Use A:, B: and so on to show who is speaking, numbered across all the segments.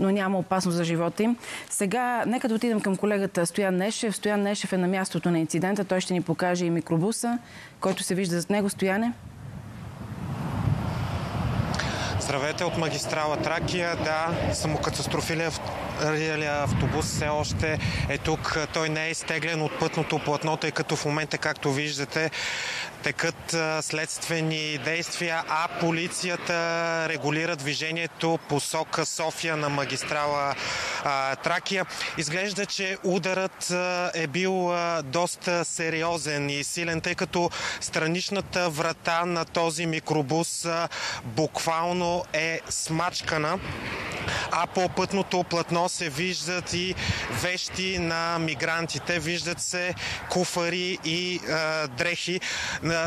A: но няма опасност за живота им. Сега, нека да отидем към колегата Стоян Нешев. Стоян Нешев е на мястото на инцидента. Той ще ни покаже и микробуса, който се вижда зад него. Стояне?
B: Здравейте от магистрала Тракия. Да, самокатастрофилен автобус все още е тук. Той не е изтеглен от пътното платно, тъй като в момента, както виждате, текат следствени действия, а полицията регулира движението посока София на магистрала а, Тракия. Изглежда, че ударът е бил доста сериозен и силен, тъй като страничната врата на този микробус буквално е смачкана а по пътното платно се виждат и вещи на мигрантите, виждат се куфари и а, дрехи.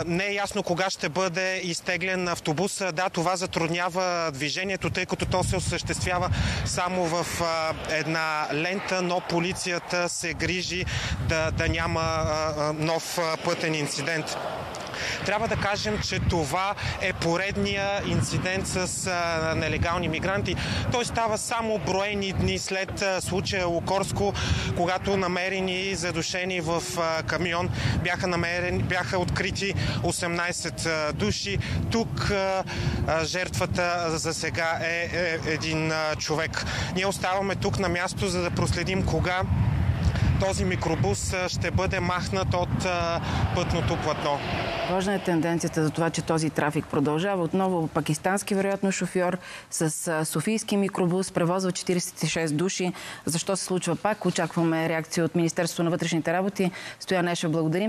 B: Не е ясно кога ще бъде изтеглен автобус. Да, това затруднява движението, тъй като то се осъществява само в а, една лента, но полицията се грижи да, да няма а, нов пътен инцидент. Трябва да кажем, че това е поредния инцидент с а, нелегални мигранти. Той става само броени дни след а, случая Лукорско, когато намерени задушени в а, камион бяха, намерени, бяха открити 18 души. Тук жертвата за сега е, е един човек. Ние оставаме тук на място, за да проследим кога този микробус ще бъде махнат от пътното платно.
A: Важна е тенденцията за това, че този трафик продължава. Отново пакистански, вероятно, шофьор с софийски микробус превозва 46 души. Защо се случва пак? Очакваме реакция от Министерството на вътрешните работи. Стоянеше, благодарим.